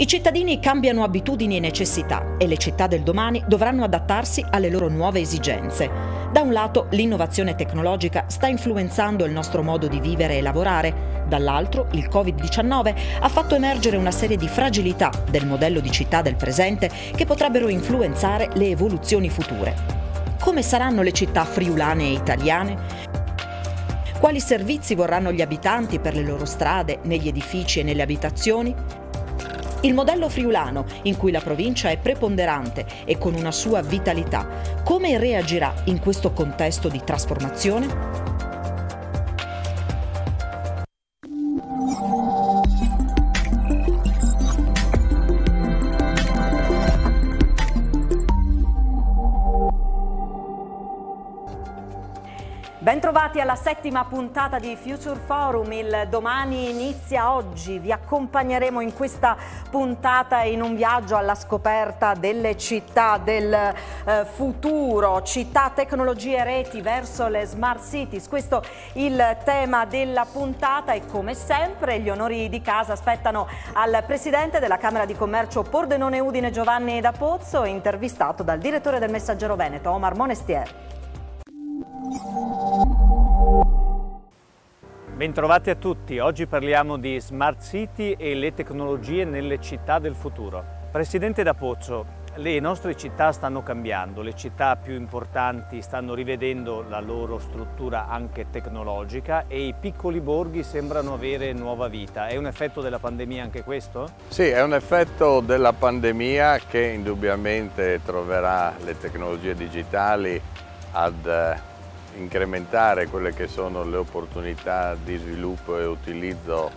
I cittadini cambiano abitudini e necessità e le città del domani dovranno adattarsi alle loro nuove esigenze. Da un lato l'innovazione tecnologica sta influenzando il nostro modo di vivere e lavorare, dall'altro il Covid-19 ha fatto emergere una serie di fragilità del modello di città del presente che potrebbero influenzare le evoluzioni future. Come saranno le città friulane e italiane? Quali servizi vorranno gli abitanti per le loro strade, negli edifici e nelle abitazioni? Il modello friulano, in cui la provincia è preponderante e con una sua vitalità, come reagirà in questo contesto di trasformazione? Bentrovati alla settima puntata di Future Forum, il domani inizia oggi, vi accompagneremo in questa puntata in un viaggio alla scoperta delle città del eh, futuro, città, tecnologie reti verso le smart cities, questo il tema della puntata e come sempre gli onori di casa aspettano al Presidente della Camera di Commercio Pordenone Udine Giovanni da Pozzo, intervistato dal direttore del Messaggero Veneto Omar Monestier. Bentrovati a tutti, oggi parliamo di Smart City e le tecnologie nelle città del futuro. Presidente da Pozzo, le nostre città stanno cambiando, le città più importanti stanno rivedendo la loro struttura anche tecnologica e i piccoli borghi sembrano avere nuova vita. È un effetto della pandemia anche questo? Sì, è un effetto della pandemia che indubbiamente troverà le tecnologie digitali ad eh, incrementare quelle che sono le opportunità di sviluppo e utilizzo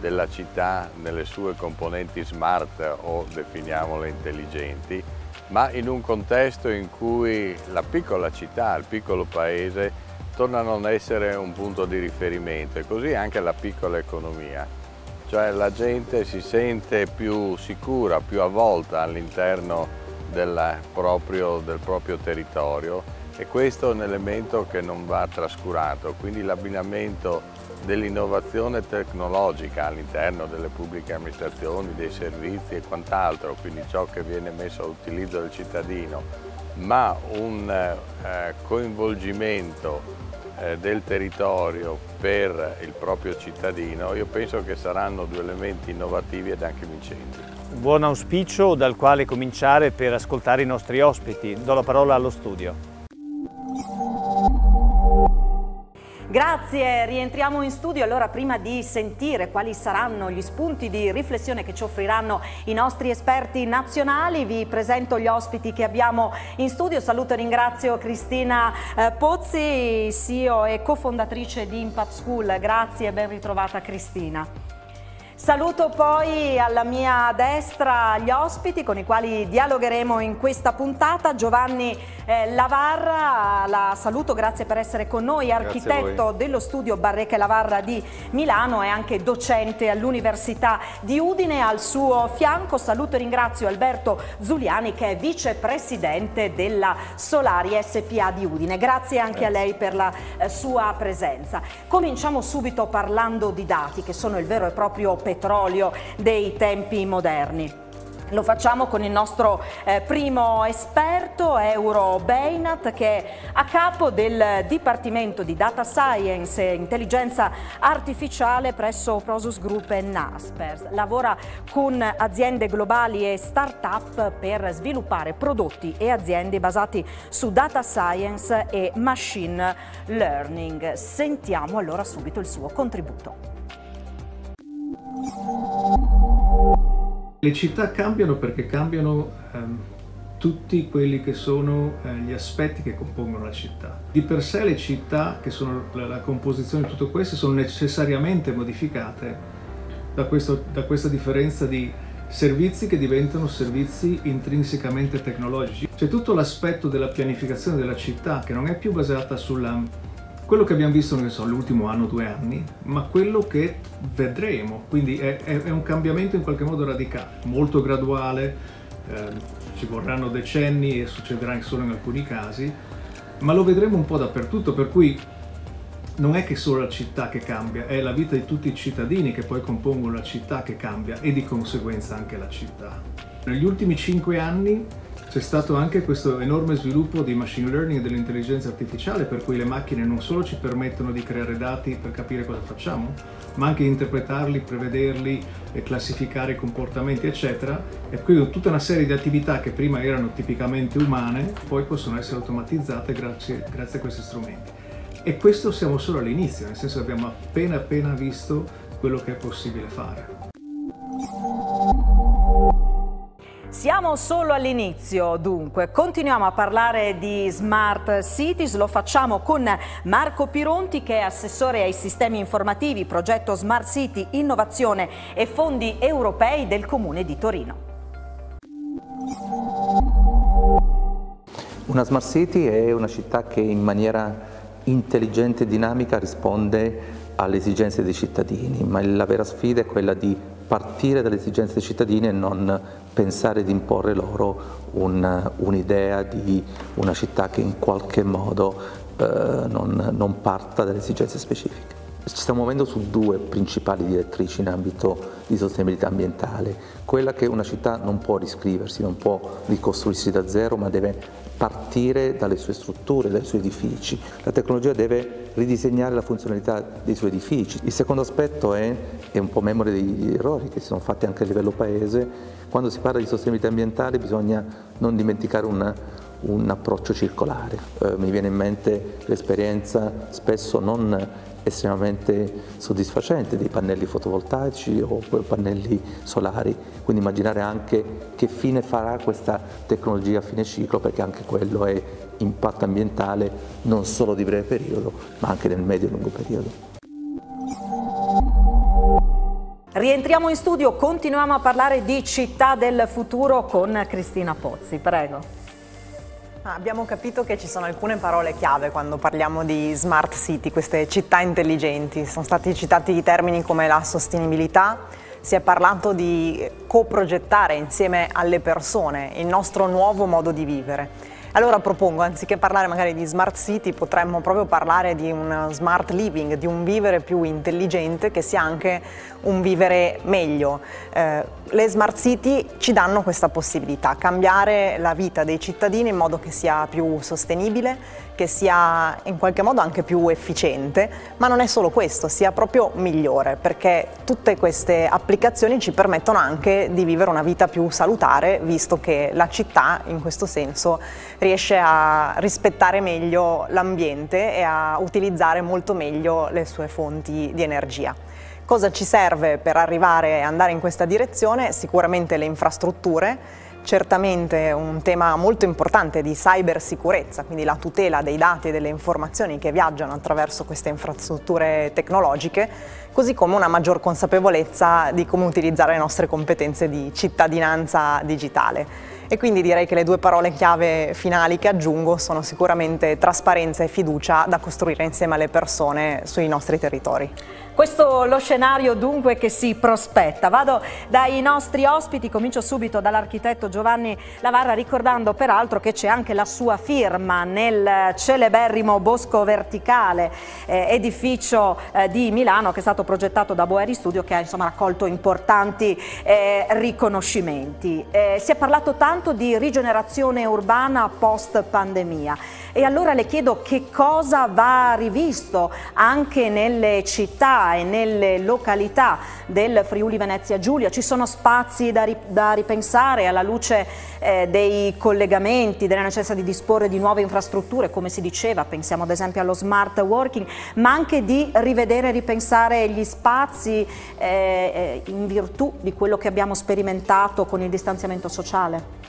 della città nelle sue componenti smart o definiamole intelligenti, ma in un contesto in cui la piccola città, il piccolo paese tornano ad essere un punto di riferimento e così anche la piccola economia. Cioè la gente si sente più sicura, più avvolta all'interno del proprio territorio e questo è un elemento che non va trascurato, quindi l'abbinamento dell'innovazione tecnologica all'interno delle pubbliche amministrazioni, dei servizi e quant'altro, quindi ciò che viene messo all'utilizzo del cittadino, ma un eh, coinvolgimento eh, del territorio per il proprio cittadino, io penso che saranno due elementi innovativi ed anche vincenti. Buon auspicio dal quale cominciare per ascoltare i nostri ospiti. Do la parola allo studio. Grazie, rientriamo in studio. Allora prima di sentire quali saranno gli spunti di riflessione che ci offriranno i nostri esperti nazionali, vi presento gli ospiti che abbiamo in studio. Saluto e ringrazio Cristina eh, Pozzi, CEO e cofondatrice di Impact School. Grazie e ben ritrovata Cristina. Saluto poi alla mia destra gli ospiti con i quali dialogheremo in questa puntata. Giovanni eh, Lavarra, la saluto, grazie per essere con noi, architetto dello studio Barreca e Lavarra di Milano e anche docente all'Università di Udine. Al suo fianco saluto e ringrazio Alberto Zuliani che è vicepresidente della Solari SPA di Udine. Grazie anche grazie. a lei per la eh, sua presenza. Cominciamo subito parlando di dati che sono il vero e proprio petrolio petrolio dei tempi moderni. Lo facciamo con il nostro eh, primo esperto, Euro Beinat, che è a capo del Dipartimento di Data Science e Intelligenza Artificiale presso Prosus Group e Naspers. Lavora con aziende globali e start-up per sviluppare prodotti e aziende basati su data science e machine learning. Sentiamo allora subito il suo contributo. Le città cambiano perché cambiano ehm, tutti quelli che sono eh, gli aspetti che compongono la città. Di per sé le città, che sono la, la composizione di tutto questo, sono necessariamente modificate da, questo, da questa differenza di servizi che diventano servizi intrinsecamente tecnologici. C'è tutto l'aspetto della pianificazione della città che non è più basata sulla quello che abbiamo visto ne so, l'ultimo anno, due anni, ma quello che vedremo. Quindi è, è, è un cambiamento in qualche modo radicale, molto graduale, eh, ci vorranno decenni e succederà solo in alcuni casi, ma lo vedremo un po' dappertutto, per cui non è che solo la città che cambia, è la vita di tutti i cittadini che poi compongono la città che cambia e di conseguenza anche la città. Negli ultimi cinque anni c'è stato anche questo enorme sviluppo di machine learning e dell'intelligenza artificiale per cui le macchine non solo ci permettono di creare dati per capire cosa facciamo, ma anche interpretarli, prevederli, classificare i comportamenti eccetera e quindi tutta una serie di attività che prima erano tipicamente umane poi possono essere automatizzate grazie, grazie a questi strumenti. E questo siamo solo all'inizio, nel senso che abbiamo appena appena visto quello che è possibile fare. Siamo solo all'inizio, dunque continuiamo a parlare di Smart Cities, lo facciamo con Marco Pironti che è assessore ai sistemi informativi, progetto Smart City, innovazione e fondi europei del Comune di Torino. Una Smart City è una città che in maniera intelligente e dinamica risponde alle esigenze dei cittadini, ma la vera sfida è quella di partire dalle esigenze dei cittadini e non pensare di imporre loro un'idea un di una città che in qualche modo eh, non, non parta dalle esigenze specifiche. Ci stiamo muovendo su due principali direttrici in ambito di sostenibilità ambientale, quella che una città non può riscriversi, non può ricostruirsi da zero, ma deve partire dalle sue strutture, dai suoi edifici. La tecnologia deve ridisegnare la funzionalità dei suoi edifici. Il secondo aspetto è, è un po' memoria degli errori che si sono fatti anche a livello paese. Quando si parla di sostenibilità ambientale bisogna non dimenticare una, un approccio circolare. Eh, mi viene in mente l'esperienza spesso non estremamente soddisfacente dei pannelli fotovoltaici o pannelli solari, quindi immaginare anche che fine farà questa tecnologia a fine ciclo perché anche quello è impatto ambientale non solo di breve periodo ma anche nel medio e lungo periodo. Rientriamo in studio, continuiamo a parlare di città del futuro con Cristina Pozzi, prego. Abbiamo capito che ci sono alcune parole chiave quando parliamo di smart city, queste città intelligenti. Sono stati citati termini come la sostenibilità, si è parlato di coprogettare insieme alle persone il nostro nuovo modo di vivere. Allora propongo, anziché parlare magari di smart city, potremmo proprio parlare di un smart living, di un vivere più intelligente che sia anche un vivere meglio. Eh, le smart city ci danno questa possibilità, cambiare la vita dei cittadini in modo che sia più sostenibile, che sia in qualche modo anche più efficiente, ma non è solo questo, sia proprio migliore, perché tutte queste applicazioni ci permettono anche di vivere una vita più salutare, visto che la città in questo senso riesce a rispettare meglio l'ambiente e a utilizzare molto meglio le sue fonti di energia. Cosa ci serve per arrivare e andare in questa direzione? Sicuramente le infrastrutture, certamente un tema molto importante di cybersicurezza, quindi la tutela dei dati e delle informazioni che viaggiano attraverso queste infrastrutture tecnologiche, così come una maggior consapevolezza di come utilizzare le nostre competenze di cittadinanza digitale. E quindi direi che le due parole chiave finali che aggiungo sono sicuramente trasparenza e fiducia da costruire insieme alle persone sui nostri territori. Questo è lo scenario dunque che si prospetta. Vado dai nostri ospiti, comincio subito dall'architetto Giovanni Lavarra ricordando peraltro che c'è anche la sua firma nel celeberrimo Bosco Verticale, eh, edificio eh, di Milano che è stato progettato da Boeri Studio che ha insomma, raccolto importanti eh, riconoscimenti. Eh, si è parlato tanto di rigenerazione urbana post pandemia e allora le chiedo che cosa va rivisto anche nelle città e nelle località del Friuli Venezia Giulia. Ci sono spazi da, ri da ripensare alla luce eh, dei collegamenti, della necessità di disporre di nuove infrastrutture, come si diceva, pensiamo ad esempio allo smart working, ma anche di rivedere e ripensare gli spazi eh, eh in virtù di quello che abbiamo sperimentato con il distanziamento sociale.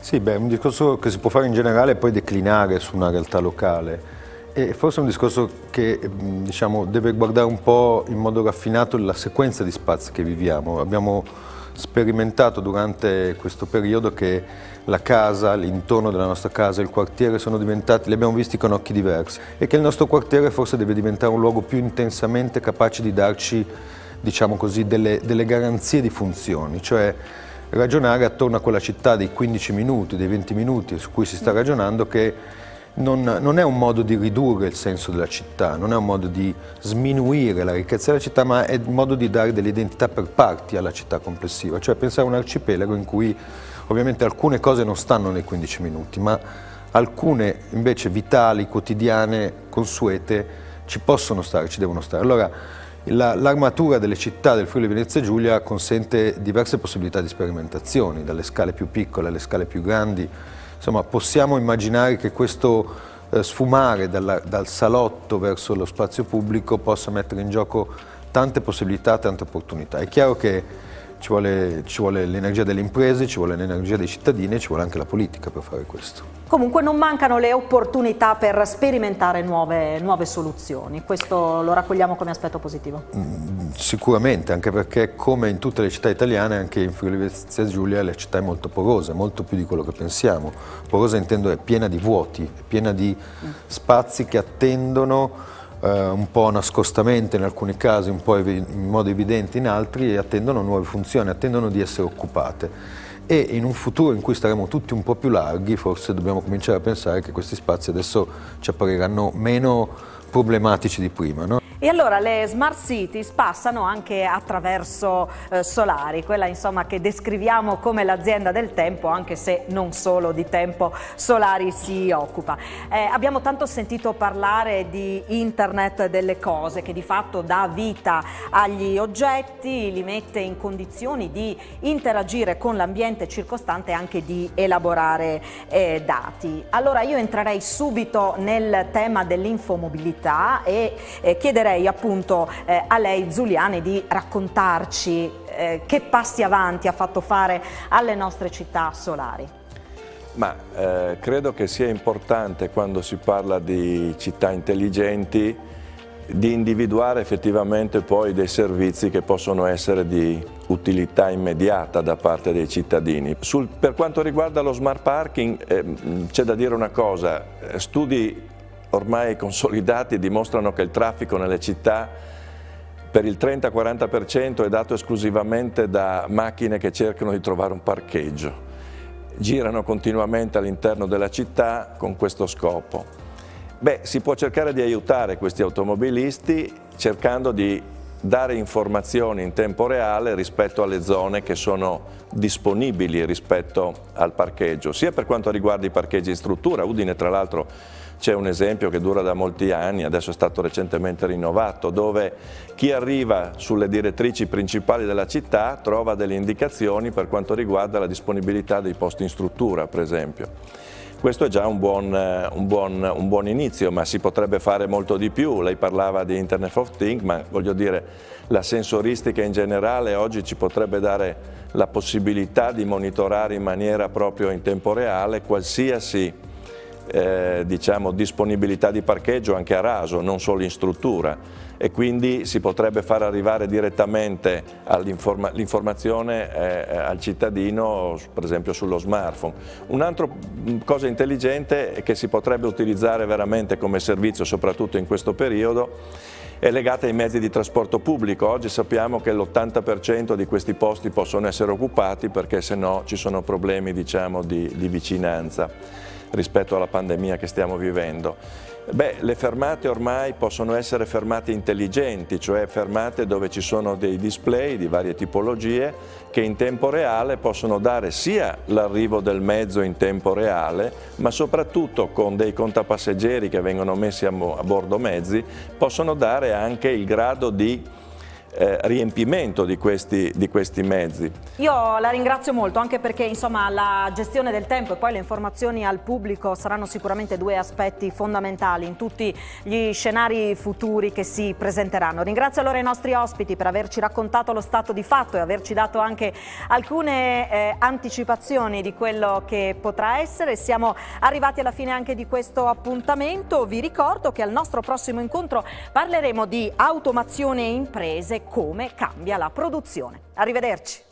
Sì, beh, è un discorso che si può fare in generale e poi declinare su una realtà locale. E forse è un discorso che diciamo, deve guardare un po' in modo raffinato la sequenza di spazi che viviamo. Abbiamo sperimentato durante questo periodo che la casa, l'intorno della nostra casa, il quartiere sono diventati, li abbiamo visti con occhi diversi e che il nostro quartiere forse deve diventare un luogo più intensamente capace di darci diciamo così, delle, delle garanzie di funzioni, cioè ragionare attorno a quella città dei 15 minuti, dei 20 minuti su cui si sta ragionando che non, non, è un modo di ridurre il senso della città, non è un modo di sminuire la ricchezza della città, ma è un modo di dare delle identità per parti alla città complessiva, cioè pensare a un arcipelago in cui ovviamente alcune cose non stanno nei 15 minuti, ma alcune invece vitali, quotidiane, consuete, ci possono stare, ci devono stare. Allora, l'armatura delle città del Friuli Venezia Giulia consente diverse possibilità di sperimentazioni, dalle scale più piccole alle scale più grandi, Insomma, possiamo immaginare che questo eh, sfumare dalla, dal salotto verso lo spazio pubblico possa mettere in gioco tante possibilità, tante opportunità. È chiaro che ci vuole, ci vuole l'energia delle imprese, ci vuole l'energia dei cittadini e ci vuole anche la politica per fare questo. Comunque non mancano le opportunità per sperimentare nuove, nuove soluzioni, questo lo raccogliamo come aspetto positivo? Mm, sicuramente, anche perché come in tutte le città italiane, anche in Friuli Venezia Giulia la città è molto porosa, molto più di quello che pensiamo. Porosa intendo è piena di vuoti, è piena di spazi che attendono eh, un po' nascostamente in alcuni casi, un po' in modo evidente in altri e attendono nuove funzioni, attendono di essere occupate e in un futuro in cui staremo tutti un po' più larghi forse dobbiamo cominciare a pensare che questi spazi adesso ci appariranno meno problematici di prima. No? E allora le smart cities passano anche attraverso eh, Solari, quella insomma che descriviamo come l'azienda del tempo, anche se non solo di tempo Solari si occupa. Eh, abbiamo tanto sentito parlare di internet delle cose che di fatto dà vita agli oggetti, li mette in condizioni di interagire con l'ambiente circostante e anche di elaborare eh, dati. Allora io entrerei subito nel tema dell'infomobilità e eh, chiederei chiederei appunto eh, a lei Zuliani di raccontarci eh, che passi avanti ha fatto fare alle nostre città solari. Ma eh, credo che sia importante quando si parla di città intelligenti di individuare effettivamente poi dei servizi che possono essere di utilità immediata da parte dei cittadini. Sul, per quanto riguarda lo smart parking eh, c'è da dire una cosa, studi ormai consolidati dimostrano che il traffico nelle città per il 30-40% è dato esclusivamente da macchine che cercano di trovare un parcheggio. Girano continuamente all'interno della città con questo scopo. Beh, si può cercare di aiutare questi automobilisti cercando di dare informazioni in tempo reale rispetto alle zone che sono disponibili rispetto al parcheggio, sia per quanto riguarda i parcheggi in struttura, Udine tra l'altro c'è un esempio che dura da molti anni, adesso è stato recentemente rinnovato, dove chi arriva sulle direttrici principali della città trova delle indicazioni per quanto riguarda la disponibilità dei posti in struttura, per esempio. Questo è già un buon, eh, un, buon, un buon, inizio, ma si potrebbe fare molto di più. Lei parlava di Internet of Things, ma voglio dire, la sensoristica in generale oggi ci potrebbe dare la possibilità di monitorare in maniera proprio in tempo reale qualsiasi eh, diciamo, disponibilità di parcheggio anche a raso, non solo in struttura e quindi si potrebbe far arrivare direttamente l'informazione eh, al cittadino, per esempio sullo smartphone. Un'altra mm, cosa intelligente che si potrebbe utilizzare veramente come servizio, soprattutto in questo periodo, è legata ai mezzi di trasporto pubblico. Oggi sappiamo che l'80% di questi posti possono essere occupati perché se no ci sono problemi diciamo, di, di vicinanza rispetto alla pandemia che stiamo vivendo. Beh, le fermate ormai possono essere fermate intelligenti, cioè fermate dove ci sono dei display di varie tipologie che in tempo reale possono dare sia l'arrivo del mezzo in tempo reale, ma soprattutto con dei contapasseggeri che vengono messi a, bordo mezzi, possono dare anche il grado di eh, riempimento di questi, di questi, mezzi. Io la ringrazio molto anche perché insomma, la gestione del tempo e poi le informazioni al pubblico saranno sicuramente due aspetti fondamentali in tutti gli scenari futuri che si presenteranno. Ringrazio allora i nostri ospiti per averci raccontato lo stato di fatto e averci dato anche alcune eh, anticipazioni di quello che potrà essere. Siamo arrivati alla fine anche di questo appuntamento. Vi ricordo che al nostro prossimo incontro parleremo di automazione e imprese come cambia la produzione. Arrivederci.